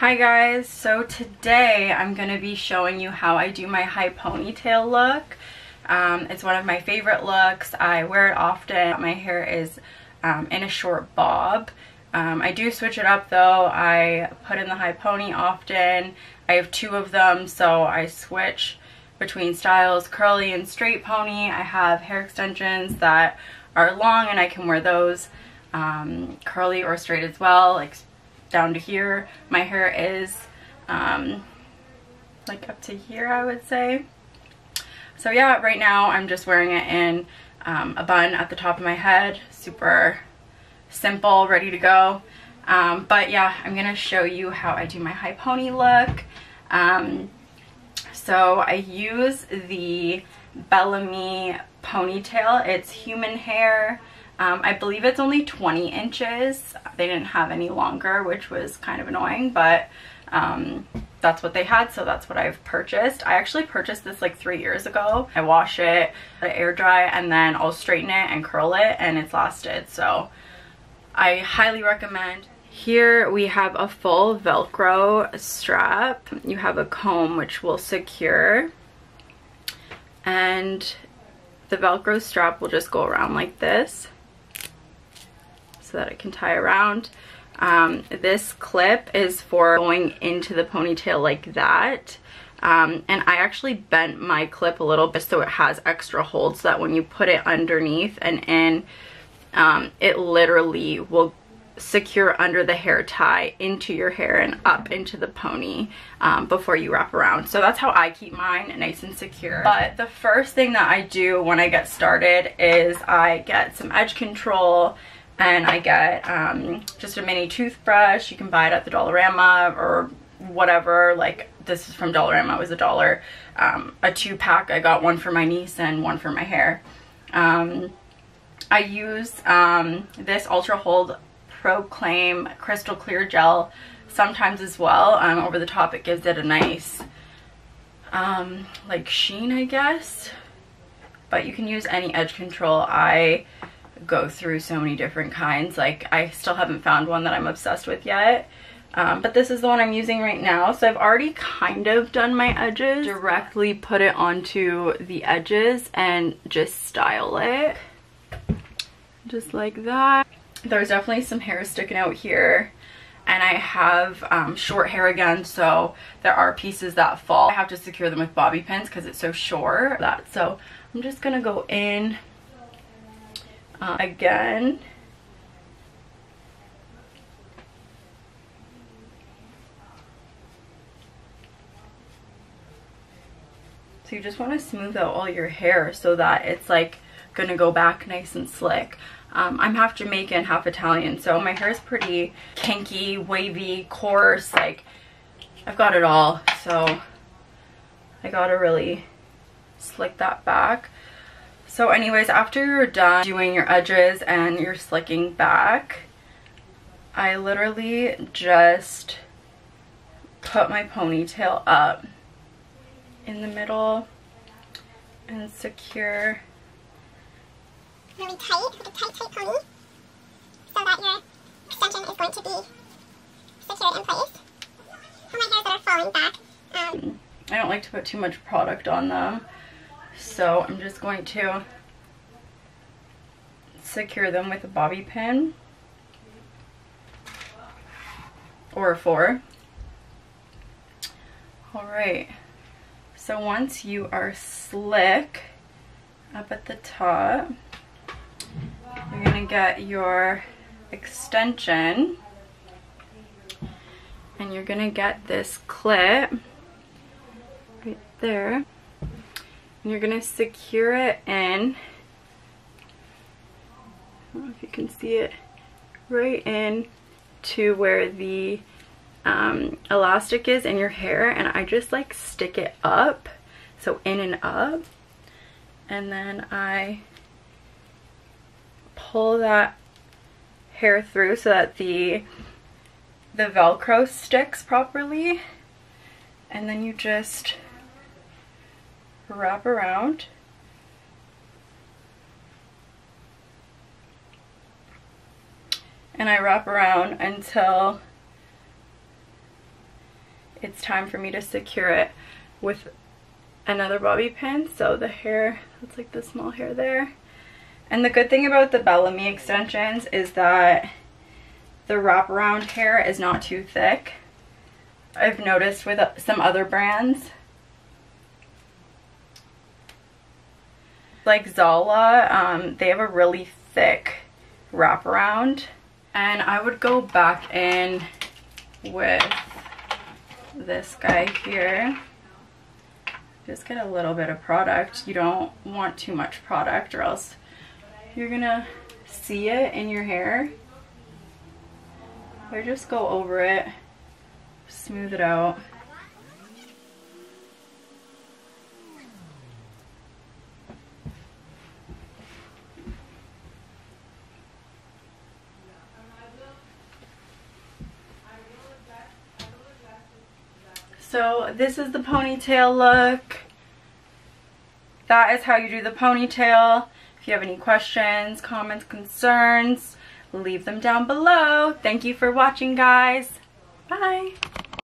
Hi guys, so today I'm going to be showing you how I do my high ponytail look. Um, it's one of my favorite looks. I wear it often. My hair is um, in a short bob. Um, I do switch it up though. I put in the high pony often. I have two of them so I switch between styles, curly and straight pony. I have hair extensions that are long and I can wear those um, curly or straight as well, like down to here. My hair is um, like up to here, I would say. So yeah, right now I'm just wearing it in um, a bun at the top of my head. Super simple, ready to go. Um, but yeah, I'm going to show you how I do my high pony look. Um, so I use the Bellami ponytail. It's human hair. Um, I believe it's only 20 inches. They didn't have any longer, which was kind of annoying, but um, that's what they had, so that's what I've purchased. I actually purchased this like three years ago. I wash it, it air dry, and then I'll straighten it and curl it, and it's lasted, so I highly recommend. Here we have a full Velcro strap. You have a comb which will secure, and the Velcro strap will just go around like this so that it can tie around. Um, this clip is for going into the ponytail like that. Um, and I actually bent my clip a little bit so it has extra hold so that when you put it underneath and in, um, it literally will secure under the hair tie into your hair and up into the pony um, before you wrap around. So that's how I keep mine nice and secure. But the first thing that I do when I get started is I get some edge control and I get um, just a mini toothbrush. You can buy it at the Dollarama or whatever. Like this is from Dollarama. It was a dollar. Um, a two pack. I got one for my niece and one for my hair. Um, I use um, this Ultra Hold Proclaim Crystal Clear Gel sometimes as well. Um, over the top it gives it a nice um, like sheen I guess. But you can use any edge control. I go through so many different kinds. Like I still haven't found one that I'm obsessed with yet. Um, but this is the one I'm using right now. So I've already kind of done my edges. Directly put it onto the edges and just style it. Just like that. There's definitely some hair sticking out here. And I have um, short hair again, so there are pieces that fall. I have to secure them with bobby pins because it's so short. That So I'm just going to go in uh, again. So you just want to smooth out all your hair so that it's like gonna go back nice and slick. Um, I'm half Jamaican, half Italian, so my hair is pretty kinky, wavy, coarse, like I've got it all. So I gotta really slick that back. So anyways, after you're done doing your edges and you're slicking back, I literally just put my ponytail up in the middle and secure really tight with a tight tight pony so that your extension is going to be secured in place. For my hairs that are falling back. Um, I don't like to put too much product on them so I'm just going to secure them with a bobby pin. Or a four. All right, so once you are slick up at the top, you're gonna get your extension. And you're gonna get this clip right there and you're gonna secure it in. I don't know if you can see it. Right in to where the um, elastic is in your hair and I just like stick it up. So in and up. And then I pull that hair through so that the the velcro sticks properly. And then you just wrap around. And I wrap around until it's time for me to secure it with another bobby pin. So the hair, it's like the small hair there. And the good thing about the Bellami extensions is that the wraparound hair is not too thick. I've noticed with some other brands. Like Zala, um, they have a really thick wraparound. And I would go back in with this guy here. Just get a little bit of product. You don't want too much product or else you're gonna see it in your hair. Or just go over it, smooth it out. So this is the ponytail look. That is how you do the ponytail. If you have any questions, comments, concerns, leave them down below. Thank you for watching, guys. Bye.